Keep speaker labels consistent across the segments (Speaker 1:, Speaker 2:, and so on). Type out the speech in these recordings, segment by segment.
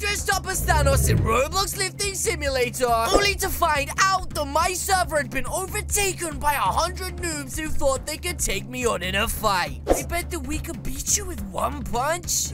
Speaker 1: dressed up as Thanos in Roblox Lifting Simulator, only to find out that my server had been overtaken by a hundred noobs who thought they could take me on in a fight. I bet that we could beat you with one punch.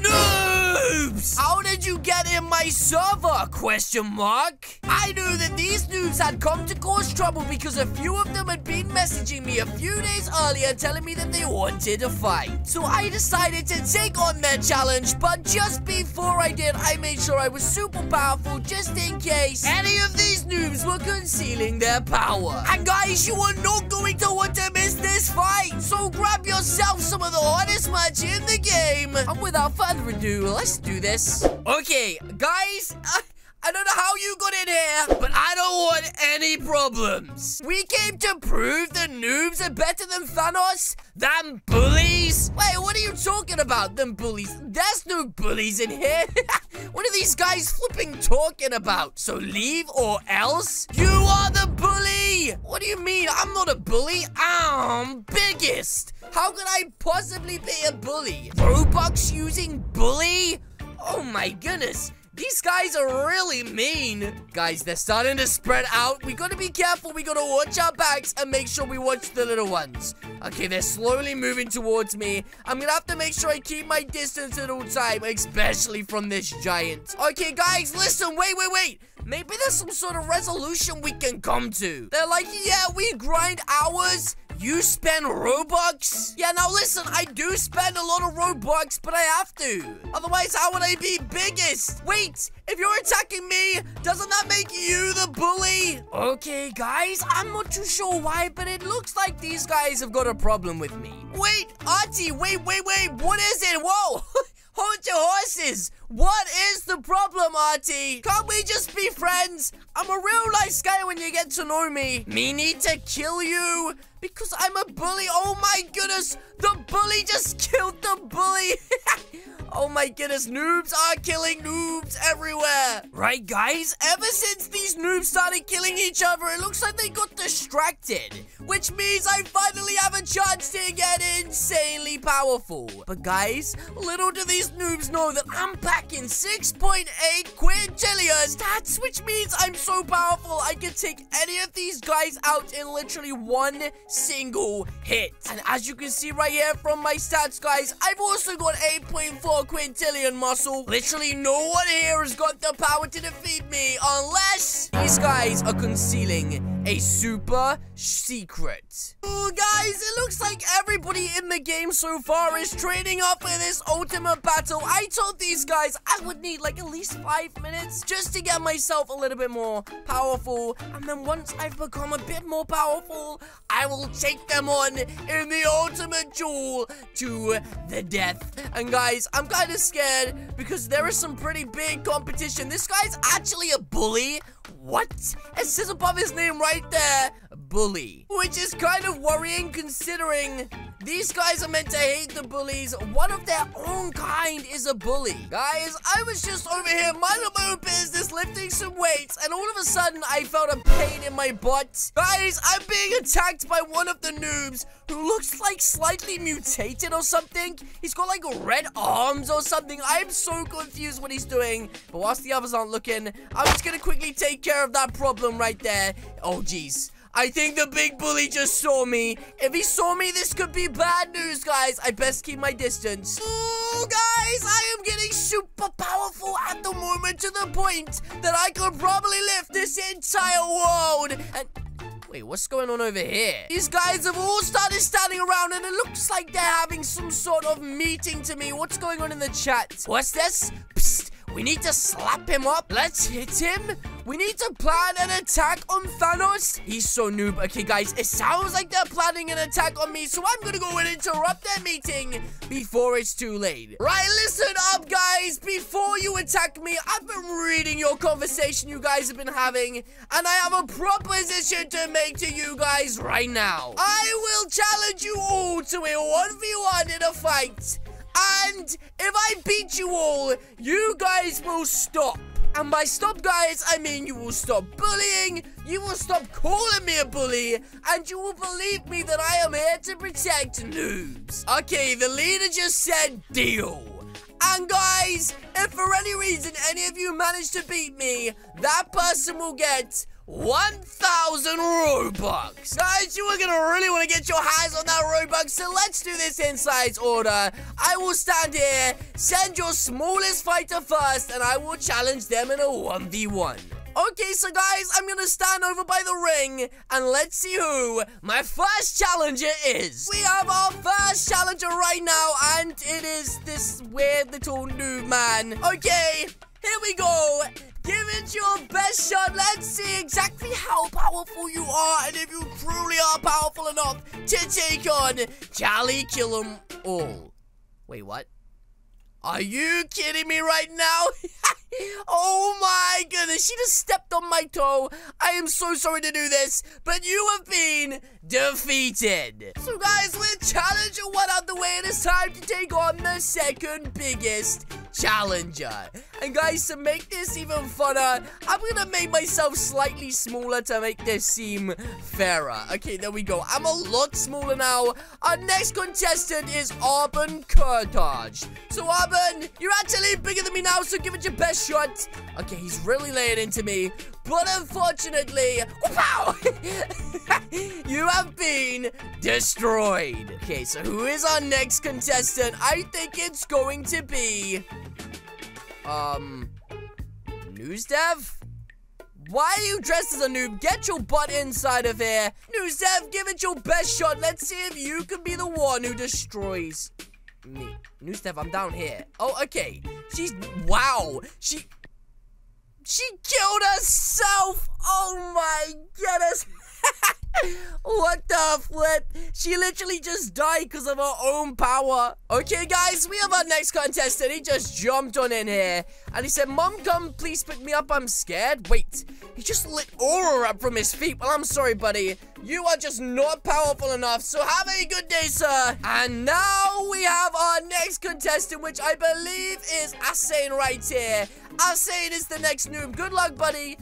Speaker 1: Noobs! How did you get in my server? Question mark. I knew that these noobs had come to cause trouble because a few of them had been messaging me a few days earlier telling me that they wanted a fight. So I decided to take on their challenge, but just before I did, I made sure I was super powerful just in case any of these noobs were concealing their power. And guys, you are not going to want to miss this fight, so grab yourself some of the hottest match in the game. And without further ado, let's do this. Okay, guys, uh, I don't know how you got in here, but I don't want any problems. We came to prove that noobs are better than Thanos, than bullies. Wait, what are you talking about, them bullies? There's no bullies in here. what are these guys flipping talking about? So leave or else? You are the bully. What do you mean? I'm not a bully. I'm biggest. How could I possibly be a bully? Robux using bully? Oh my goodness. These guys are really mean. Guys, they're starting to spread out. We gotta be careful. We gotta watch our backs and make sure we watch the little ones. Okay, they're slowly moving towards me. I'm gonna have to make sure I keep my distance at all time, especially from this giant. Okay, guys, listen. Wait, wait, wait. Maybe there's some sort of resolution we can come to. They're like, yeah, we grind hours you spend Robux? Yeah, now listen, I do spend a lot of Robux, but I have to. Otherwise, how would I be biggest? Wait, if you're attacking me, doesn't that make you the bully? Okay, guys, I'm not too sure why, but it looks like these guys have got a problem with me. Wait, Auntie, wait, wait, wait, what is it? Whoa! Hold your horses! What is the problem, Artie? Can't we just be friends? I'm a real nice guy when you get to know me. Me need to kill you because I'm a bully. Oh my goodness, the bully just killed the bully. Oh my goodness, noobs are killing noobs everywhere. Right, guys? Ever since these noobs started killing each other, it looks like they got distracted. Which means I finally have a chance to get insanely powerful. But guys, little do these noobs know that I'm packing 6.8 quintillion stats, which means I'm so powerful I can take any of these guys out in literally one single hit. And as you can see right here from my stats, guys, I've also got 8.4 quintillion muscle. Literally no one here has got the power to defeat me unless these guys are concealing a super secret. Oh, guys, it looks like everybody in the game so far is training up for this ultimate battle. I told these guys I would need like at least five minutes just to get myself a little bit more powerful. And then once I've become a bit more powerful, I will take them on in the ultimate duel to the death. And guys, I'm kind of scared because there is some pretty big competition. This guy's actually a bully. What? It says above his name right there, bully. Which is kind of worrying considering these guys are meant to hate the bullies. One of their own kind is a bully. Guys, I was just over here minding my own business, lifting some weights, and all of a sudden, I felt a pain in my butt. Guys, I'm being attacked by one of the noobs who looks like slightly mutated or something. He's got like red arms or something. I'm so confused what he's doing. But whilst the others aren't looking, I'm just gonna quickly take care of that problem right there. Oh, jeez. I think the big bully just saw me. If he saw me, this could be bad news, guys. I best keep my distance. Oh, guys, I am getting super powerful at the moment to the point that I could probably lift this entire world. And Wait, what's going on over here? These guys have all started standing around and it looks like they're having some sort of meeting to me. What's going on in the chat? What's this? Psst. We need to slap him up. Let's hit him. We need to plan an attack on Thanos. He's so noob. Okay, guys, it sounds like they're planning an attack on me, so I'm gonna go and interrupt their meeting before it's too late. Right, listen up, guys. Before you attack me, I've been reading your conversation you guys have been having, and I have a proposition to make to you guys right now. I will challenge you all to a 1v1 in a fight. And if I beat you all, you guys will stop. And by stop, guys, I mean you will stop bullying, you will stop calling me a bully, and you will believe me that I am here to protect noobs. Okay, the leader just said deal. And guys, if for any reason any of you manage to beat me, that person will get 1,000 Robux. Guys, you are going to really want to get your hands on that Robux, so let's do this in size order. I will stand here, send your smallest fighter first, and I will challenge them in a 1v1. Okay, so guys, I'm gonna stand over by the ring, and let's see who my first challenger is. We have our first challenger right now, and it is this weird little noob man. Okay, here we go. Give it your best shot. Let's see exactly how powerful you are and if you truly are powerful enough to take on Charlie Kill 'em all. Wait, what? Are you kidding me right now? oh my goodness, she just stepped on my toe. I am so sorry to do this, but you have been defeated. So guys, with challenge one out the way, it is time to take on the second biggest challenger. And guys, to make this even funner, I'm gonna make myself slightly smaller to make this seem fairer. Okay, there we go. I'm a lot smaller now. Our next contestant is Auburn Kurtage. So Auburn, you're actually bigger than me now, so give it your best shot. Okay, he's really laying into me. But unfortunately, you have been destroyed. Okay, so who is our next contestant? I think it's going to be, um, News Dev? Why are you dressed as a noob? Get your butt inside of here. News Dev, give it your best shot. Let's see if you can be the one who destroys me. News Dev, I'm down here. Oh, okay. She's, wow. She, she killed herself! Oh my goodness! what the flip? She literally just died because of her own power. Okay, guys, we have our next contestant. He just jumped on in here. And he said, Mom, come please pick me up. I'm scared. Wait, he just lit aura up from his feet. Well, I'm sorry, buddy. You are just not powerful enough. So have a good day, sir. And now we have our next contestant, which I believe is Asane right here. Asane is the next noob. Good luck, buddy.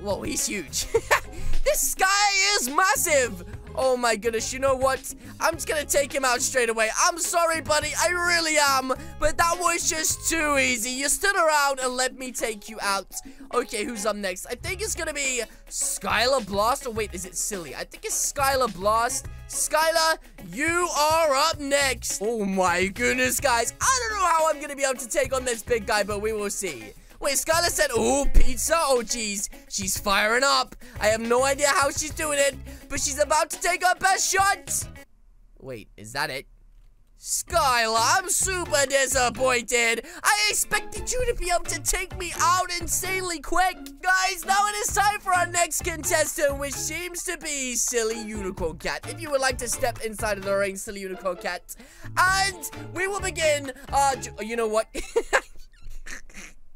Speaker 1: Whoa, he's huge. this guy is massive. Oh my goodness, you know what? I'm just gonna take him out straight away. I'm sorry, buddy. I really am. But that was just too easy. You stood around and let me take you out. Okay, who's up next? I think it's gonna be Skylar Blast. Or wait, is it Silly? I think it's Skylar Blast. Skylar, you are up next. Oh my goodness, guys. I don't know how I'm gonna be able to take on this big guy, but we will see. Wait, Skylar said, oh, pizza? Oh, jeez. She's firing up. I have no idea how she's doing it, but she's about to take her best shot. Wait, is that it? Skylar, I'm super disappointed. I expected you to be able to take me out insanely quick. Guys, now it is time for our next contestant, which seems to be Silly Unicorn Cat. If you would like to step inside of the ring, Silly Unicorn Cat. And we will begin, uh, you know what?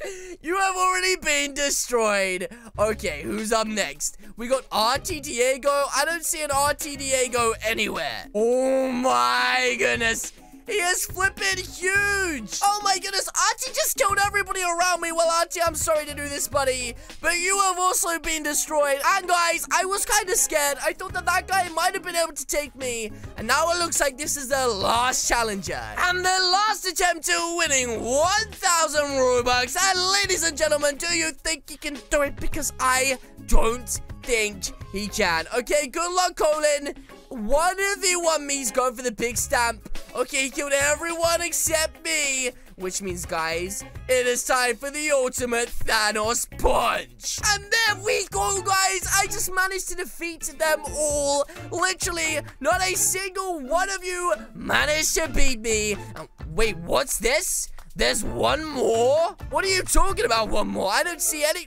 Speaker 1: You have already been destroyed. Okay, who's up next? We got RT Diego. I don't see an RT Diego anywhere. Oh my goodness. He is flipping huge. Oh my goodness, Archie just killed everybody around me. Well, Archie, I'm sorry to do this, buddy. But you have also been destroyed. And guys, I was kind of scared. I thought that that guy might have been able to take me. And now it looks like this is the last challenger. And the last attempt to winning 1,000 Robux. And ladies and gentlemen, do you think you can do it? Because I don't think he can. Okay, good luck, Colin. One of the one me's going for the big stamp. Okay, he killed everyone except me. Which means, guys, it is time for the ultimate Thanos punch. And there we go, guys. I just managed to defeat them all. Literally, not a single one of you managed to beat me. Um, wait, what's this? There's one more? What are you talking about, one more? I don't see any...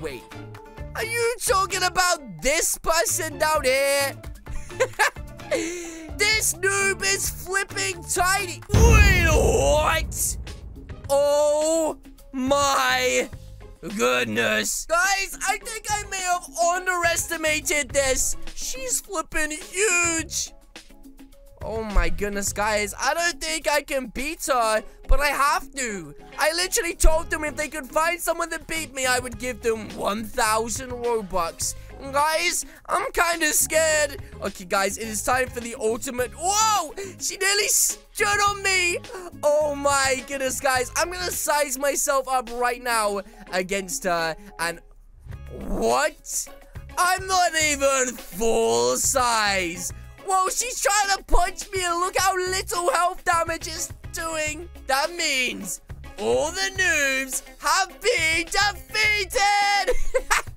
Speaker 1: Wait. Are you talking about this person down here? this noob is flipping tiny. Wait, what? Oh my goodness. Guys, I think I may have underestimated this. She's flipping huge. Oh my goodness, guys. I don't think I can beat her, but I have to. I literally told them if they could find someone that beat me, I would give them 1,000 Robux. Guys, I'm kind of scared. Okay, guys, it is time for the ultimate. Whoa! She nearly stood on me. Oh my goodness, guys. I'm going to size myself up right now against her. And what? I'm not even full size. Whoa, she's trying to punch me and look how little health damage is doing. That means all the noobs have been defeated.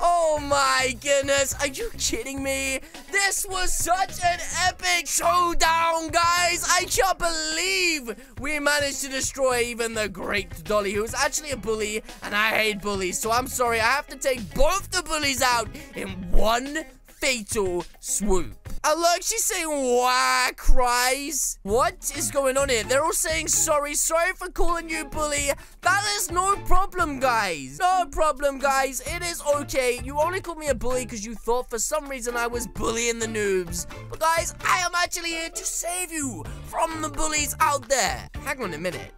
Speaker 1: Oh my goodness, are you kidding me? This was such an epic showdown, guys. I can't believe we managed to destroy even the great Dolly, who's actually a bully, and I hate bullies. So I'm sorry, I have to take both the bullies out in one fatal swoop. And look, she's saying wah cries. What is going on here? They're all saying sorry. Sorry for calling you bully. That is no problem, guys. No problem, guys. It is okay. You only called me a bully because you thought for some reason I was bullying the noobs. But guys, I am actually here to save you from the bullies out there. Hang on a minute.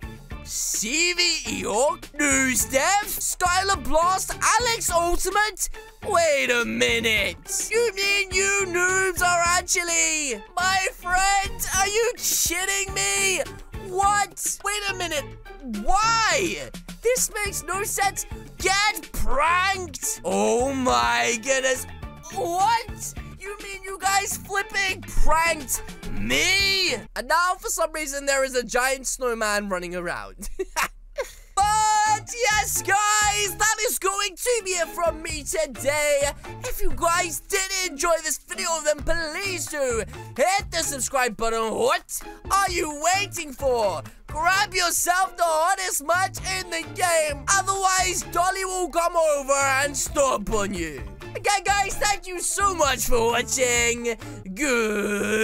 Speaker 1: CV York, News Dev, Styler Blast, Alex Ultimate? Wait a minute. You mean you noobs are actually my friend? Are you kidding me? What? Wait a minute. Why? This makes no sense. Get pranked. Oh my goodness. What? You mean you guys flipping pranked me? And now, for some reason, there is a giant snowman running around. But yes, guys, that is going to be it from me today. If you guys did enjoy this video, then please do hit the subscribe button. What are you waiting for? Grab yourself the hottest match in the game. Otherwise, Dolly will come over and stomp on you. Guys, thank you so much for watching. Goodbye.